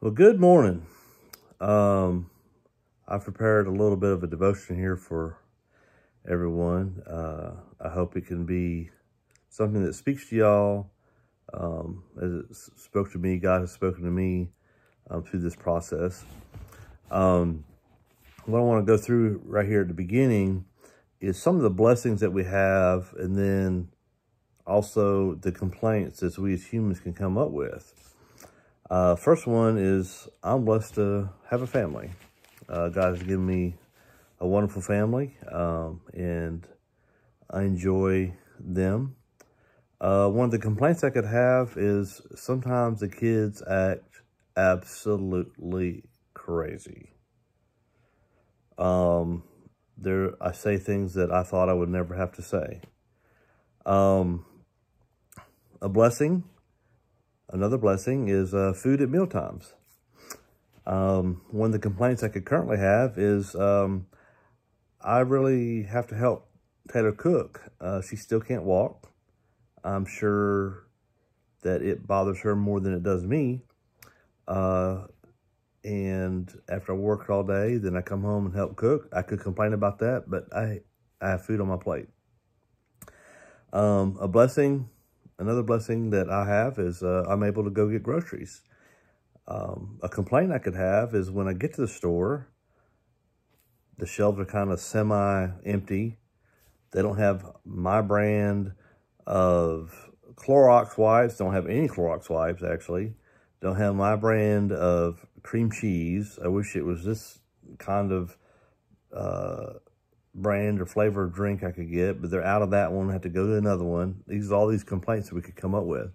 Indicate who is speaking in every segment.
Speaker 1: Well, good morning. Um, I've prepared a little bit of a devotion here for everyone. Uh, I hope it can be something that speaks to y'all um, as it spoke to me. God has spoken to me um, through this process. Um, what I want to go through right here at the beginning is some of the blessings that we have and then also the complaints that we as humans can come up with. Uh, first one is I'm blessed to have a family. Uh, God has given me a wonderful family, um, and I enjoy them. Uh, one of the complaints I could have is sometimes the kids act absolutely crazy. Um, there, I say things that I thought I would never have to say. Um, a blessing Another blessing is uh, food at meal times. Um, one of the complaints I could currently have is um, I really have to help Taylor cook. Uh, she still can't walk. I'm sure that it bothers her more than it does me. Uh, and after I work all day, then I come home and help cook. I could complain about that, but I, I have food on my plate. Um, a blessing another blessing that I have is uh, I'm able to go get groceries. Um, a complaint I could have is when I get to the store, the shelves are kind of semi-empty. They don't have my brand of Clorox wipes. Don't have any Clorox wipes, actually. Don't have my brand of cream cheese. I wish it was this kind of uh, brand or flavor of drink I could get, but they're out of that one. I have to go to another one. These are all these complaints that we could come up with.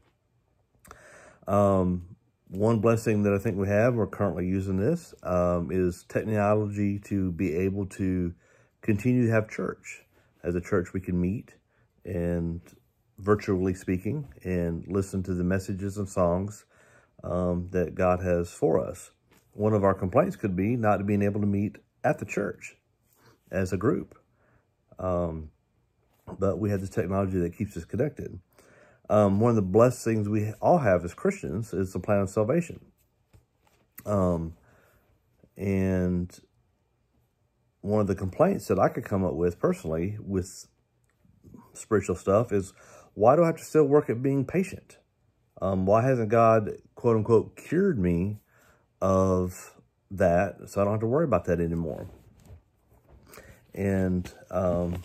Speaker 1: Um, one blessing that I think we have, we're currently using this, um, is technology to be able to continue to have church. As a church, we can meet and virtually speaking and listen to the messages and songs um, that God has for us. One of our complaints could be not being able to meet at the church as a group. Um, but we have this technology that keeps us connected. Um, one of the blessings we all have as Christians is the plan of salvation. Um, and one of the complaints that I could come up with personally with spiritual stuff is, why do I have to still work at being patient? Um, why hasn't God, quote unquote, cured me of that so I don't have to worry about that anymore? And um,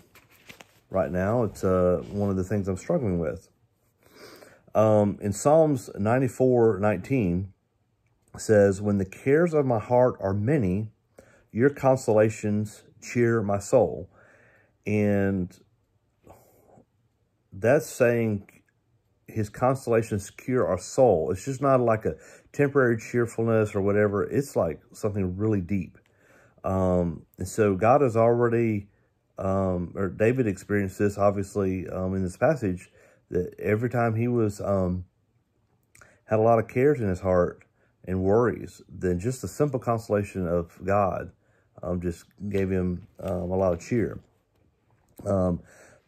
Speaker 1: right now, it's uh, one of the things I'm struggling with. Um, in Psalms 94, 19, says, When the cares of my heart are many, your consolations cheer my soul. And that's saying his consolations cure our soul. It's just not like a temporary cheerfulness or whatever. It's like something really deep. Um, and so God has already, um, or David experienced this obviously um, in this passage, that every time he was, um, had a lot of cares in his heart and worries, then just the simple consolation of God um, just gave him um, a lot of cheer.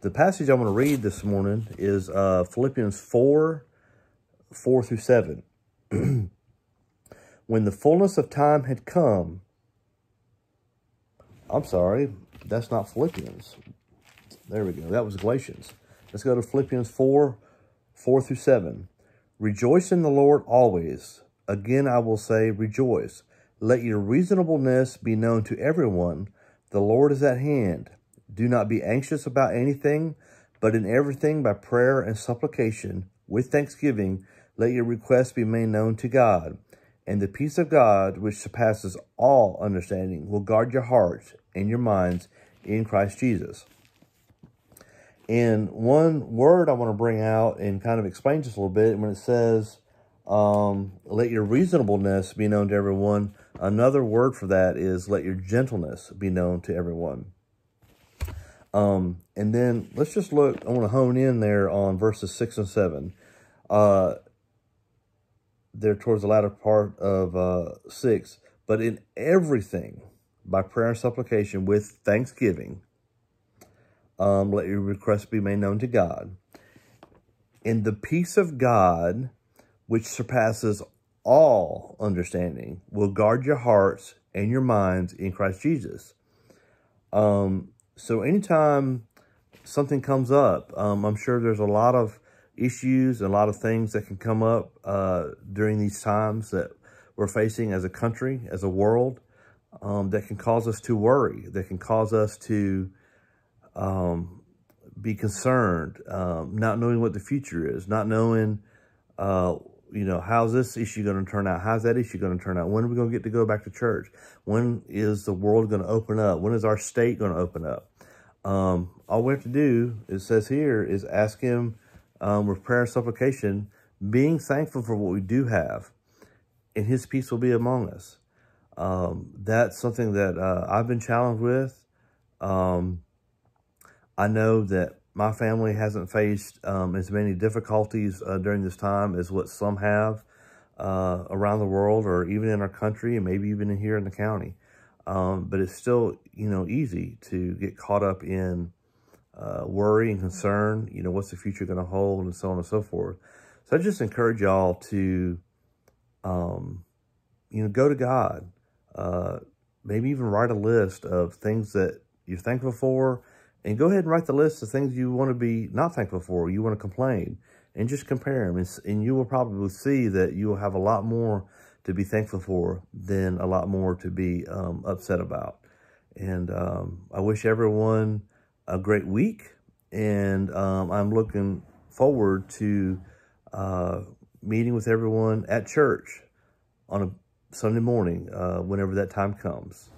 Speaker 1: The passage I'm going to read this morning is uh, Philippians 4, 4 through 7. when the fullness of time had come, I'm sorry, that's not Philippians. There we go. That was Galatians. Let's go to Philippians 4, 4 through 7. Rejoice in the Lord always. Again, I will say, rejoice. Let your reasonableness be known to everyone. The Lord is at hand. Do not be anxious about anything, but in everything by prayer and supplication, with thanksgiving, let your requests be made known to God. And the peace of God, which surpasses all understanding, will guard your hearts and your minds in Christ Jesus. And one word I want to bring out and kind of explain just a little bit, when it says, um, let your reasonableness be known to everyone, another word for that is let your gentleness be known to everyone. Um, and then let's just look, I want to hone in there on verses 6 and 7. Uh, there towards the latter part of uh, 6. But in everything, by prayer and supplication with thanksgiving, um, let your requests be made known to God. In the peace of God, which surpasses all understanding will guard your hearts and your minds in Christ Jesus. Um, so anytime something comes up, um, I'm sure there's a lot of issues, and a lot of things that can come up uh, during these times that we're facing as a country, as a world, um, that can cause us to worry, that can cause us to um, be concerned, um, not knowing what the future is, not knowing, uh, you know, how's this issue going to turn out? How's that issue going to turn out? When are we going to get to go back to church? When is the world going to open up? When is our state going to open up? Um, all we have to do, it says here, is ask him um, with prayer and supplication, being thankful for what we do have, and his peace will be among us. Um, that's something that uh, I've been challenged with. Um, I know that my family hasn't faced um, as many difficulties uh, during this time as what some have uh, around the world or even in our country and maybe even here in the county. Um, but it's still, you know, easy to get caught up in uh, worry and concern, you know, what's the future going to hold and so on and so forth. So I just encourage y'all to, um, you know, go to God. Uh, maybe even write a list of things that you're thankful for and go ahead and write the list of things you want to be not thankful for, you want to complain, and just compare them. And, and you will probably see that you will have a lot more to be thankful for than a lot more to be um, upset about. And um, I wish everyone a great week. And um, I'm looking forward to uh, meeting with everyone at church on a Sunday morning uh, whenever that time comes.